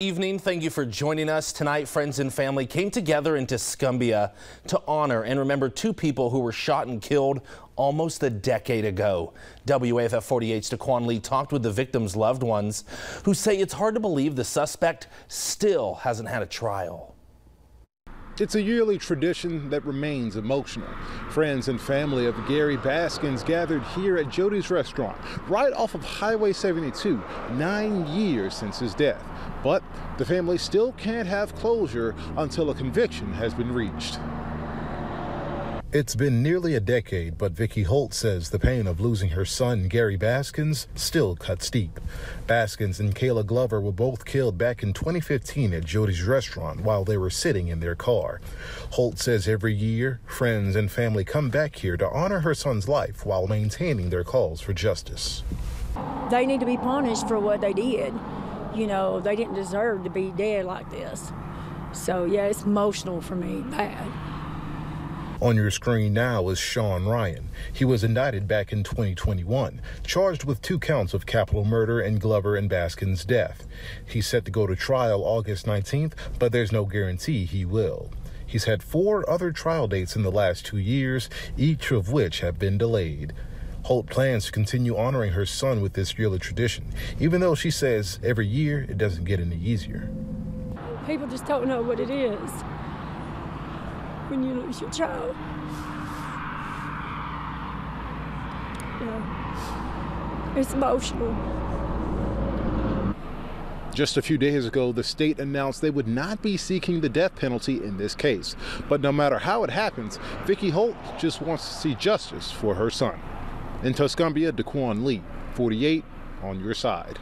Evening. Thank you for joining us tonight. Friends and family came together in Tuscumbia to honor and remember two people who were shot and killed almost a decade ago. WAFF 48's Daquan Lee talked with the victims' loved ones who say it's hard to believe the suspect still hasn't had a trial. It's a yearly tradition that remains emotional. Friends and family of Gary Baskins gathered here at Jody's restaurant, right off of Highway 72, nine years since his death. But the family still can't have closure until a conviction has been reached. It's been nearly a decade, but Vicki Holt says the pain of losing her son, Gary Baskins, still cuts deep. Baskins and Kayla Glover were both killed back in 2015 at Jody's restaurant while they were sitting in their car. Holt says every year, friends and family come back here to honor her son's life while maintaining their calls for justice. They need to be punished for what they did. You know, they didn't deserve to be dead like this. So, yeah, it's emotional for me, bad. On your screen now is Sean Ryan. He was indicted back in 2021, charged with two counts of capital murder and Glover and Baskins' death. He's set to go to trial August 19th, but there's no guarantee he will. He's had four other trial dates in the last two years, each of which have been delayed. Holt plans to continue honoring her son with this yearly tradition, even though she says every year it doesn't get any easier. People just don't know what it is when you lose your child. Yeah. It's emotional. Just a few days ago, the state announced they would not be seeking the death penalty in this case. But no matter how it happens, Vicki Holt just wants to see justice for her son. In Tuscumbia, Daquan Lee, 48 on your side.